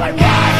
I ride.